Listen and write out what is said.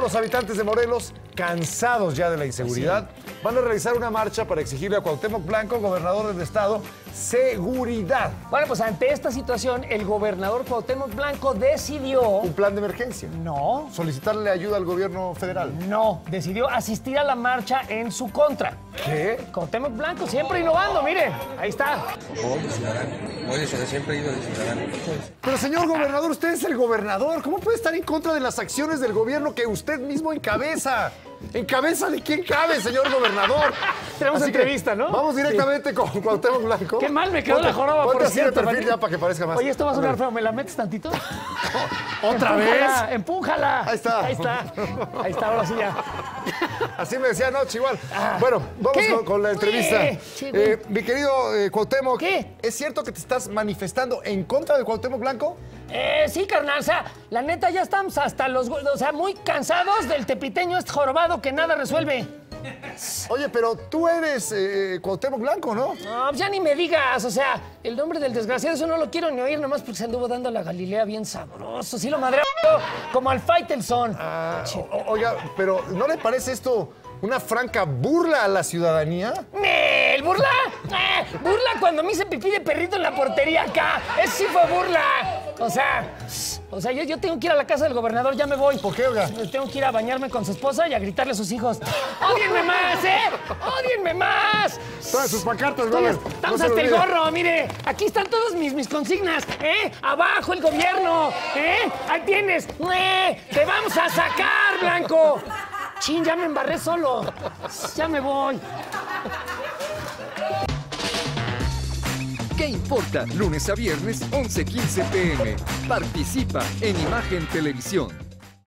Los habitantes de Morelos, cansados ya de la inseguridad, van a realizar una marcha para exigirle a Cuauhtémoc Blanco, gobernador del estado, seguridad. Bueno, pues ante esta situación, el gobernador Cuauhtémoc Blanco decidió... Un plan de emergencia. No, Solicitarle ayuda al gobierno federal. no, decidió asistir a la marcha en su contra. ¿Qué? Cuauhtémoc Blanco siempre innovando, mire, ahí está. de ciudadano, siempre he ido de ciudadano. Pero señor gobernador, usted es el gobernador. ¿Cómo puede estar en contra de las acciones del gobierno que usted mismo encabeza? ¿En cabeza de quién cabe, señor gobernador? Tenemos Así entrevista, ¿no? Vamos directamente con Cuauhtémoc Blanco. Qué mal me quedó Ponte- la joroba, ponte por así de cierto. perfil ya para que parezca más. Oye, esto va a sonar feo, ¿me la metes tantito? ¿Otra Empújala, vez? Empújala. Ahí está. Ahí está. Ahí está, ahora sí ya. Así me decía anoche igual. Bueno, vamos Ah. Con, con la entrevista. Eh, mi querido eh, Cuauhtémoc, ¿Qué? ¿es cierto que te estás manifestando en contra de Cuauhtémoc Blanco? Eh, sí, carnal, o sea, la neta ya estamos hasta los, o sea, muy cansados del tepiteño este jorobado que nada resuelve. Oye, pero tú eres eh, Cuauhtémoc Blanco, ¿no? No, pues ya ni me digas, o sea, el nombre del desgraciado, eso no lo quiero ni oír, nomás porque se anduvo dando la Galilea bien sabroso, sí lo madre como al Faitelson. Ah, oiga, pero ¿no le parece esto una franca burla a la ciudadanía? ¡Nel! ¿Burla? Eh, burla cuando me hice pipí de perrito en la portería acá. Eso sí fue burla. O sea, o sea, yo, yo tengo que ir a la casa del gobernador, ya me voy. ¿Por qué, oiga? Tengo que ir a bañarme con su esposa y a gritarle a sus hijos. ¡Odienme más, eh! ¡Odienme más! Trae sus pancartas, Robert. Estamos No hasta el gorro, mire. Aquí están todas mis, mis consignas, ¿eh? Abajo el gobierno, ¿eh? Ahí tienes. ¡Eh! ¡Te vamos a sacar, Blanco! Chin, ya me embarré solo. Ya me voy. ¿Qué importa? Lunes a viernes, 11:15 pm. Participa en Imagen Televisión.